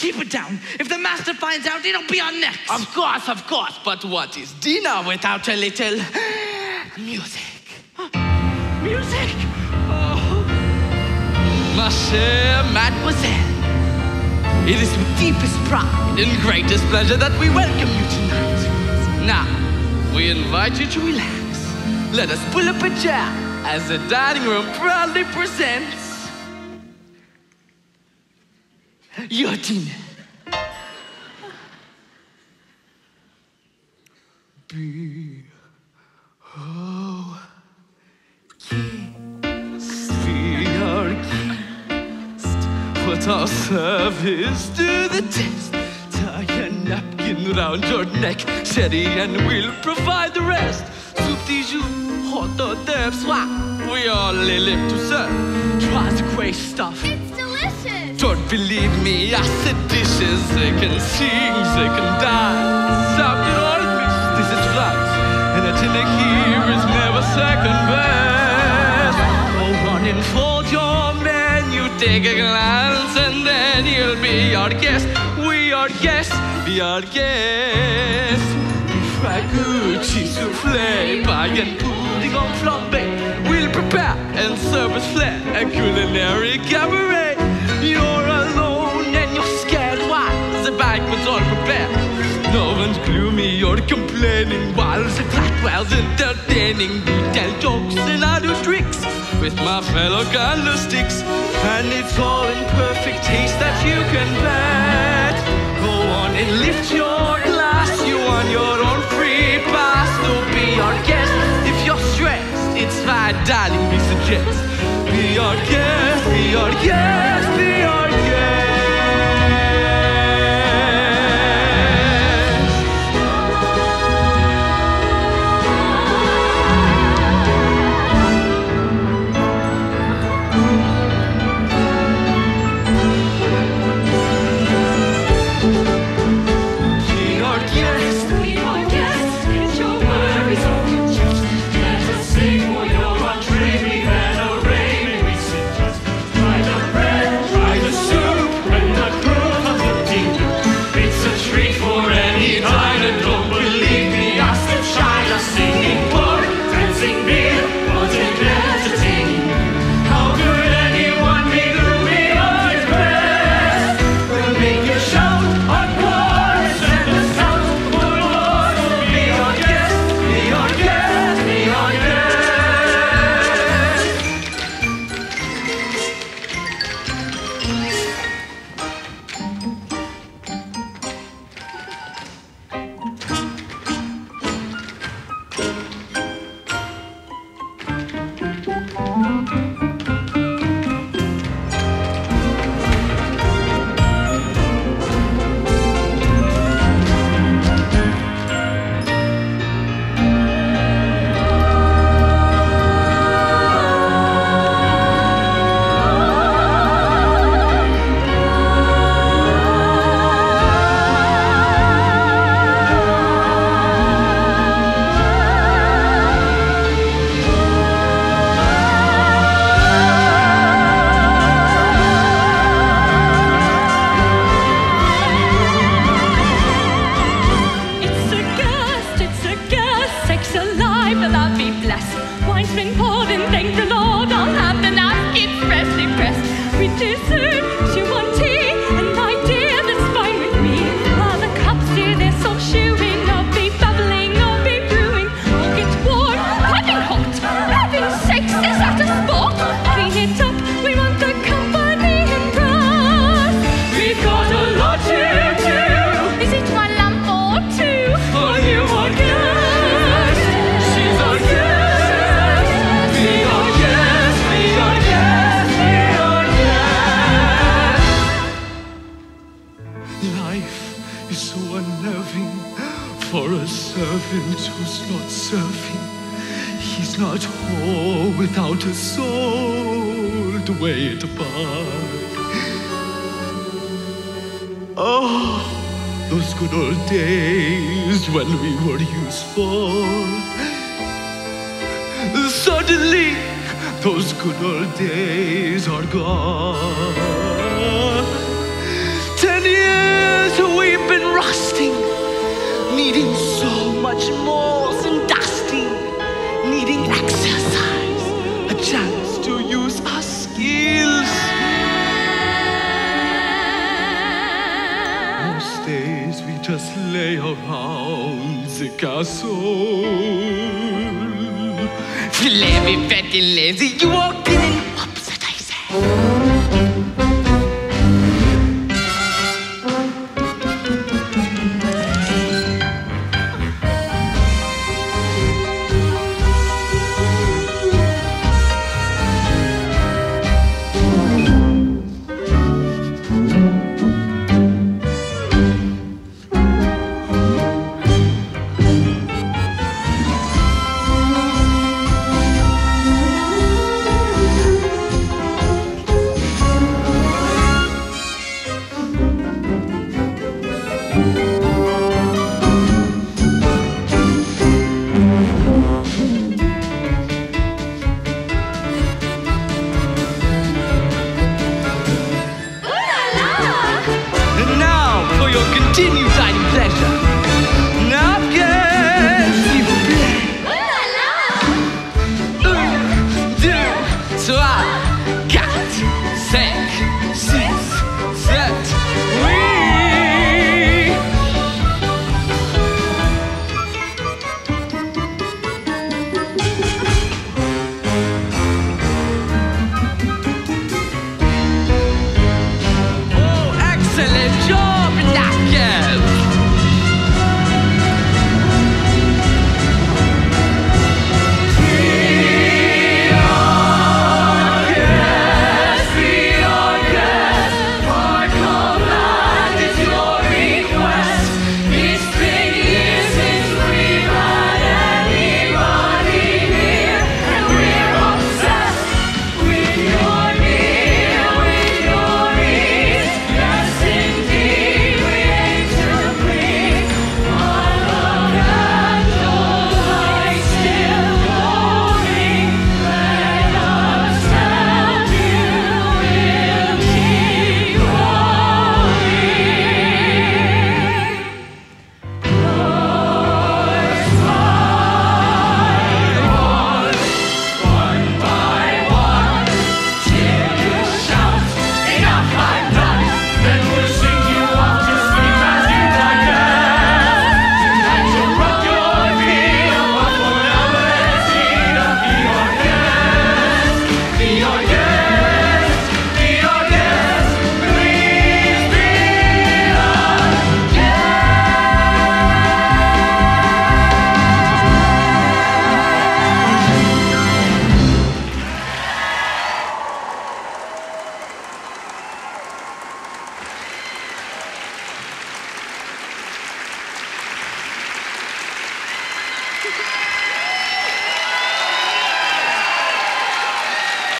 keep it down. If the master finds out, it'll be our necks. Of course, of course, but what is dinner without a little music? Music! Oh, Ma chère mademoiselle, it is with deepest pride and greatest pleasure that we welcome you tonight. Now, we invite you to relax. Let us pull up a chair as the dining room proudly presents dinner. Be oh, we are kissed. Put our service to the test. Tie a napkin round your neck, steady, and we'll provide the rest. Soup du jour, hot d'oeuvres, soir. We only live to serve. Try the great stuff. It's delicious. Believe me, I said dishes. They can sing, they can dance. Mixed, this is France. And a dinner here is never second best. Oh, Go on and fold your menu, take a glance, and then you'll be our guest. We are guests, be our guests. Ragucci pie and pudding on flambe. We'll prepare and serve a flat a culinary cabaret. Complaining while the Blackwell's entertaining. We tell jokes and I do tricks with my fellow candlesticks. And it's all in perfect taste that you can bet. Go on and lift your glass. You on your own free pass to be our guest. If you're stressed, it's fine, darling, we suggest. Be our guest, be our guest, be our pressed. We Life is so unnerving for a servant who's not serving. He's not whole without a soul to weigh it apart. Oh, those good old days when we were useful. Suddenly, those good old days are gone. Ten years rusting, needing so much more than dusting, needing exercise, a chance to use our skills. Most days we just lay around the castle. Flabby, fatty, lazy, you walking in that I say.